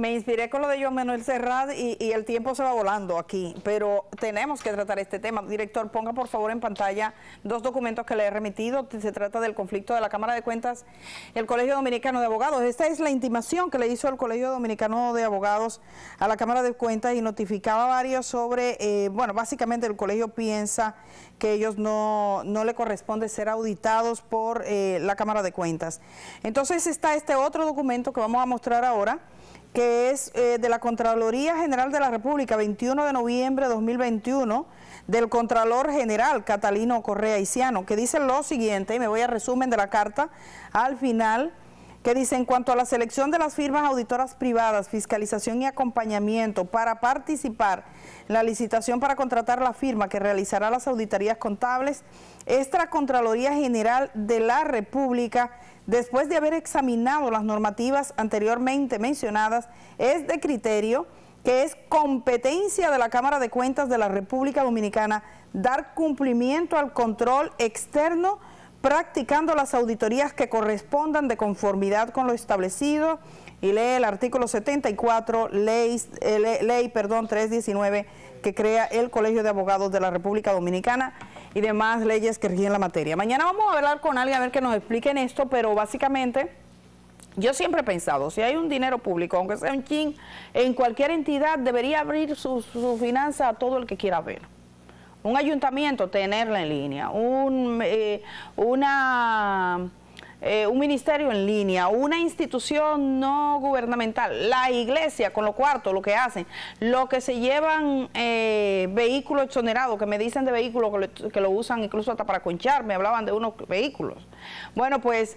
Me inspiré con lo de Joan Manuel Serrat y, el tiempo se va volando aquí, pero tenemos que tratar este tema. Director, ponga por favor en pantalla dos documentos que le he remitido. Se trata del conflicto de la Cámara de Cuentas el Colegio Dominicano de Abogados. Esta es la intimación que le hizo el Colegio Dominicano de Abogados a la Cámara de Cuentas y notificaba varios sobre, eh, bueno, básicamente el colegio piensa que ellos no, no le corresponde ser auditados por eh, la Cámara de Cuentas. Entonces está este otro documento que vamos a mostrar ahora, que es eh, de la Contraloría General de la República, 21 de noviembre de 2021, del Contralor General Catalino Correa Isiano, que dice lo siguiente, y me voy a resumen de la carta al final, que dice, en cuanto a la selección de las firmas auditoras privadas, fiscalización y acompañamiento para participar en la licitación para contratar la firma que realizará las auditorías contables, esta Contraloría General de la República, después de haber examinado las normativas anteriormente mencionadas, es de criterio que es competencia de la Cámara de Cuentas de la República Dominicana dar cumplimiento al control externo practicando las auditorías que correspondan de conformidad con lo establecido y lee el artículo 74, ley, eh, ley perdón, 319 que crea el Colegio de Abogados de la República Dominicana y demás leyes que rigen la materia. Mañana vamos a hablar con alguien a ver que nos expliquen esto, pero básicamente yo siempre he pensado, si hay un dinero público, aunque sea un chin, en cualquier entidad debería abrir su, su finanza a todo el que quiera ver un ayuntamiento tenerla en línea, un, eh, una, eh, un ministerio en línea, una institución no gubernamental, la iglesia con los cuartos, lo que hacen, lo que se llevan eh, vehículos exonerados, que me dicen de vehículos que lo, usan incluso hasta para conchar, me hablaban de unos vehículos. Bueno, pues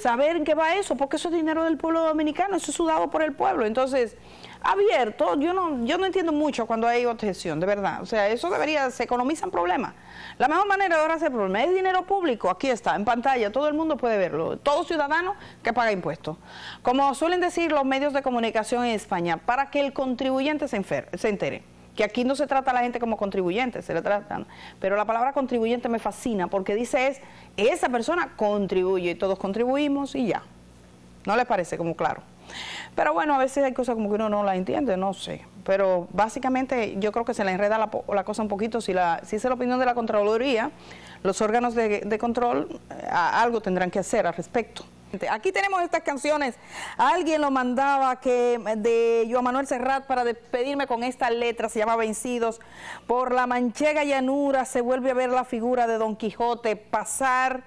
saber en qué va eso, porque eso es dinero del pueblo dominicano, eso es sudado por el pueblo. Entonces, abierto, yo no, yo no entiendo mucho cuando hay objeción, de verdad. O sea, eso debería, se economizan problemas. La mejor manera de ahora hacer problemas es dinero público, aquí está, en pantalla, todo el mundo puede verlo, todo ciudadano que paga impuestos. Como suelen decir los medios de comunicación en España, para que el contribuyente se, se entere que aquí no se trata a la gente como contribuyente, se le tratan, pero la palabra contribuyente me fascina porque dice es, esa persona contribuye y todos contribuimos y ya. ¿No les parece como claro? Pero bueno, a veces hay cosas como que uno no la entiende, no sé. Pero básicamente yo creo que se le enreda la, cosa un poquito. Si, la, si es la opinión de la Contraloría, los órganos de, control eh, algo tendrán que hacer al respecto. Aquí tenemos estas canciones. Alguien lo mandaba que de Joan Manuel Serrat para despedirme con esta letra, se llama Vencidos. Por la manchega llanura se vuelve a ver la figura de Don Quijote pasar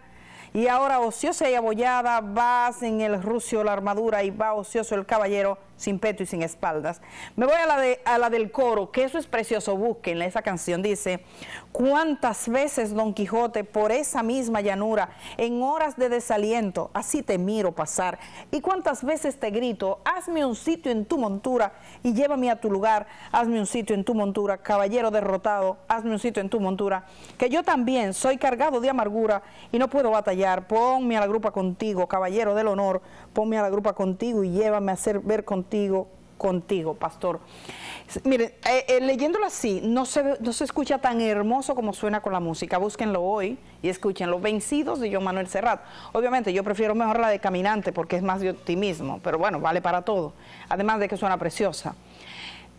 y ahora ociosa y abollada vas en el rucio la armadura y va ocioso el caballero sin peto y sin espaldas. Me voy a la, de, a la del coro, que eso es precioso, búsquenla, esa canción dice, cuántas veces Don Quijote por esa misma llanura, en horas de desaliento, así te miro pasar, y cuántas veces te grito, hazme un sitio en tu montura y llévame a tu lugar, hazme un sitio en tu montura, caballero derrotado, hazme un sitio en tu montura, que yo también soy cargado de amargura y no puedo batallar, ponme a la grupa contigo, caballero del honor, ponme a la grupa contigo y llévame a hacer ver contigo contigo, pastor. Miren, eh, eh, leyéndolo así, no se, no se escucha tan hermoso como suena con la música. Búsquenlo hoy y escuchen Los Vencidos de John Manuel Serrat. Obviamente, yo prefiero mejor la de Caminante porque es más de optimismo, pero bueno, vale para todo. Además de que suena preciosa.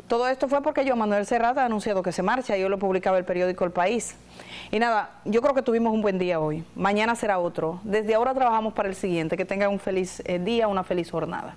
Todo esto fue porque John Manuel Serrat ha anunciado que se marcha yo lo publicaba el periódico El País. Y nada, yo creo que tuvimos un buen día hoy. Mañana será otro. Desde ahora trabajamos para el siguiente. Que tengan un feliz eh, día, una feliz jornada.